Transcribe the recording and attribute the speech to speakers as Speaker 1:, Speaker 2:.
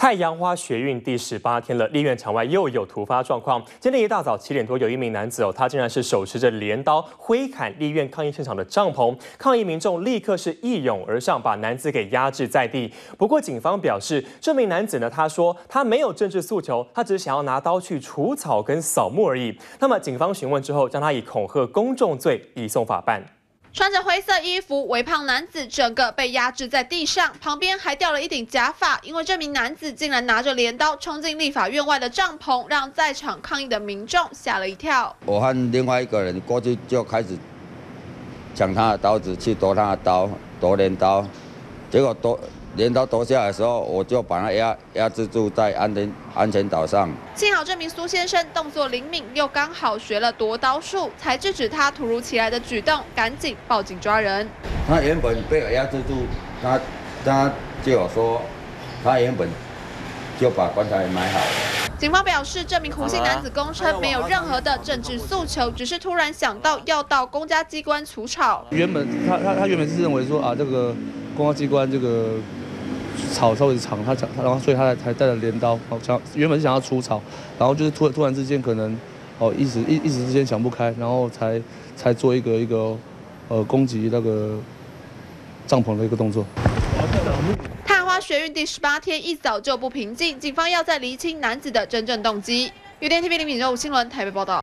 Speaker 1: 太阳花学运第十八天了，立院场外又有突发状况。今天一大早七点多，有一名男子哦，他竟然是手持着镰刀挥砍立院抗议现场的帐篷，抗议民众立刻是一涌而上，把男子给压制在地。不过警方表示，这名男子呢，他说他没有政治诉求，他只是想要拿刀去除草跟扫墓而已。那么警方询问之后，将他以恐吓公众罪移送法办。
Speaker 2: 穿着灰色衣服、微胖男子整个被压制在地上，旁边还掉了一顶假发。因为这名男子竟然拿着镰刀冲进立法院外的帐篷，让在场抗议的民众吓了一跳。
Speaker 3: 我和另外一个人过去就开始抢他的刀子，去夺他的刀，夺镰刀，结果夺。镰刀夺下来的时候，我就把它压压制住在安全安全岛上。
Speaker 2: 幸好这名苏先生动作灵敏，又刚好学了夺刀术，才制止他突如其来的举动，赶紧报警抓人。
Speaker 3: 他原本被我压制住，他他就有说，他原本就把棺材埋好。
Speaker 2: 警方表示，这名胡姓男子供称没有任何的政治诉求，只是突然想到要到公家机关除草。
Speaker 4: 原本他他他原本是认为说啊，这个公安机关这个。草稍微长，他讲，然后所以他才带了镰刀，想原本是想要除草，然后就是突突然之间可能，哦一时一一时之间想不开，然后才才做一个一个，呃攻击那个帐篷的一个动作。
Speaker 2: 探花学运第十八天一早就不平静，警方要在厘清男子的真正动机。有电 TV 零米周五新闻台北报道。